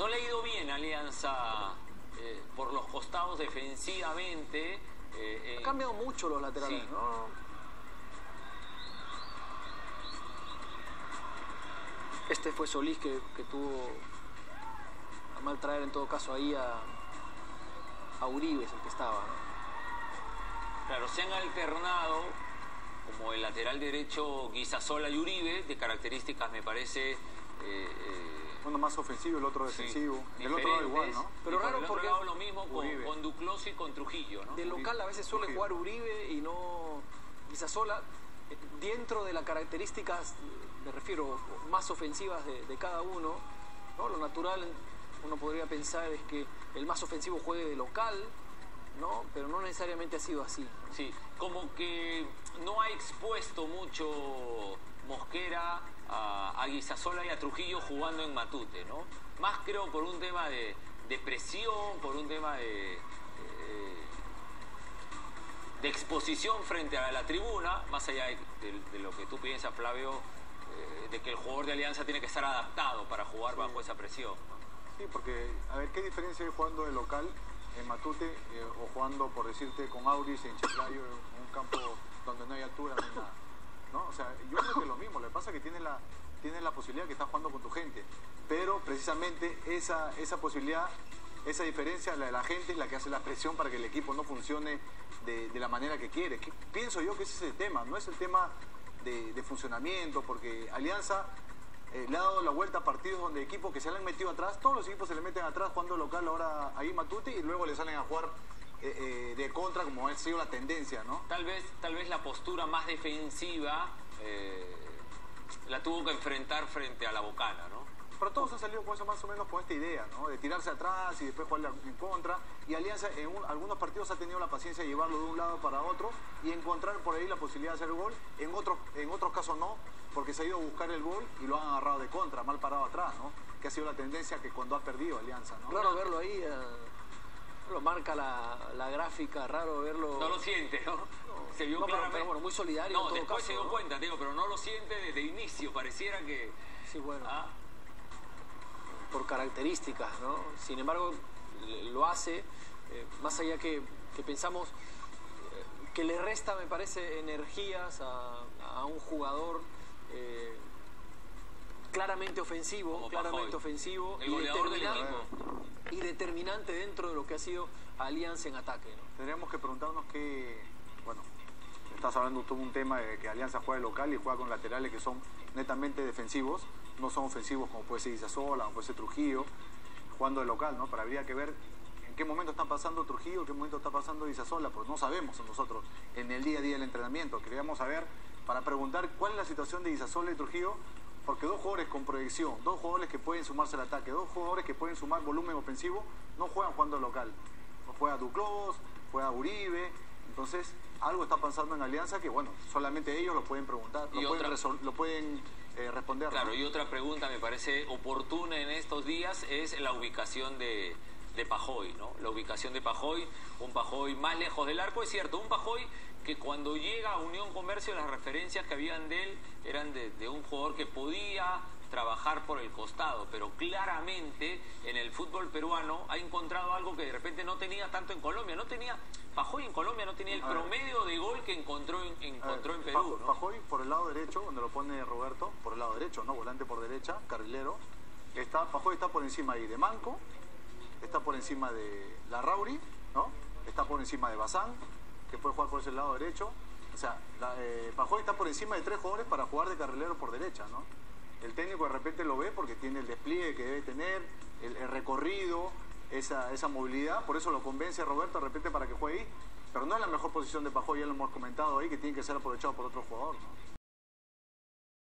no le ha ido bien Alianza eh, por los costados defensivamente. eh, Ha en- cambiado mucho los laterales, Sí. ¿no? Este fue Solís que, que tuvo a mal traer en todo caso ahí a, a Uribe, es el que estaba. ¿no? Claro, se han alternado como el lateral derecho Guisasola y Uribe, de características me parece... eh, eh, Uno más ofensivo, el otro sí, defensivo. el otro igual, ¿no? Pero Y por raro el otro porque- lado lo mismo con, con Duclos y con Trujillo, ¿no? De local a veces suele jugar Uribe y no Guisasola. eh, Dentro de las características, me refiero, más ofensivas de, de cada uno, ¿no? lo natural uno podría pensar es que el más ofensivo juegue de local, ¿no? pero no necesariamente ha sido así. Sí, como que no ha expuesto mucho Mosquera a, a Guisasola y a Trujillo jugando en Matute, ¿no? Más creo por un tema de, de presión, por un tema de, de exposición frente a la tribuna, más allá de, de- de lo que tú piensas, Flavio, eh, de que el jugador de Alianza tiene que estar adaptado para jugar bajo esa presión. ¿no? Sí, porque, a ver, ¿qué diferencia hay jugando de local en Matute eh, o jugando, por decirte, con Auris en Chiclayo, en un campo donde no hay altura, no hay nada? O sea, yo creo que es lo mismo, lo que pasa es que tienes la, tienes la posibilidad que estás jugando con tu gente, pero precisamente esa, esa posibilidad, esa diferencia, la de la gente la que hace la presión para que el equipo no funcione de, la manera que quiere. Que- pienso yo que ese es el tema, no es el tema de, funcionamiento, porque Alianza eh, le ha dado la vuelta a partidos donde equipos que se le han metido atrás, todos los equipos se le meten atrás jugando local ahora ahí Matute y luego le salen a jugar eh, eh, de contra como ha sido la tendencia, ¿no? Tal vez, tal vez la postura más defensiva eh, la tuvo que enfrentar frente a la Bocana, ¿no? Pero todos han salido con eso más o menos con esta idea, ¿no? De tirarse atrás y después jugar en contra. Y Alianza en un- algunos partidos ha tenido la paciencia de llevarlo de un lado para otro y encontrar por ahí la posibilidad de hacer el gol. En otros, en otros casos no, porque se ha ido a buscar el gol y lo han agarrado de contra, mal parado atrás, ¿no? Que ha sido la tendencia que cuando ha perdido Alianza, ¿no? Raro verlo ahí, eh, lo marca la, la gráfica, raro verlo... No lo siente, ¿no? Se vio No, pero- claramente. pero bueno, muy solidario No, en todo después caso, se dio ¿no? cuenta, digo, pero no lo siente desde inicio. Pareciera que. Sí, bueno. ah, por características, ¿no? Sin embargo, le- lo hace, eh, más allá que, que pensamos eh, que le resta, me parece, energías a, a un jugador eh, claramente ofensivo, Como claramente Pajoy. ofensivo El y determinante, y determinante dentro de lo que ha sido Alianza en ataque, ¿no? Tendríamos que preguntarnos qué, bueno, estás hablando tú de un tema de que Alianza juega local y juega con laterales que son netamente defensivos, no son ofensivos como puede ser Isasola, como puede ser Trujillo, jugando de local, ¿no? Pero habría que ver en qué momento está pasando Trujillo, en qué momento está pasando Isasola, pues no sabemos nosotros en el día a día del entrenamiento. Queríamos saber para preguntar cuál es la situación de Isasola y Trujillo, porque dos jugadores con proyección, dos jugadores que pueden sumarse al ataque, dos jugadores que pueden sumar volumen ofensivo, no juegan jugando local. Juega Duclos, juega Uribe, entonces algo está pasando en Alianza que, bueno, solamente ellos lo pueden preguntar, Y lo pueden, otra- resol- lo pueden eh, responder. ¿no? Claro, y otra pregunta me parece oportuna en estos días es la ubicación de, de Pajoy, ¿no? La ubicación de Pajoy, un Pajoy más lejos del arco, es cierto, un Pajoy que cuando llega a Unión Comercio las referencias que habían de él eran de, de un jugador que podía trabajar por el costado, pero claramente en el fútbol peruano ha encontrado algo que de repente no tenía tanto en Colombia, no tenía, Pajoy en Colombia no tenía el promedio de gol que encontró en, ver, encontró en Perú, ¿no? Pajoy por el lado derecho, donde lo pone Roberto, por el lado derecho, ¿no? Volante por derecha, carrilero. Está, Pajoy está por encima ahí de Manco, está por encima de la Rauri, ¿no? Está por encima de Bazán, que puede jugar por ese lado derecho. O sea, la, eh, Pajoy está por encima de tres jugadores para jugar de carrilero por derecha, ¿no? El técnico de repente lo ve porque tiene el despliegue que debe tener, el, recorrido, esa, esa movilidad, por eso lo convence a Roberto de repente para que juegue ahí. Pero no es la mejor posición de Pajoy, ya lo hemos comentado ahí, que tiene que ser aprovechado por otro jugador.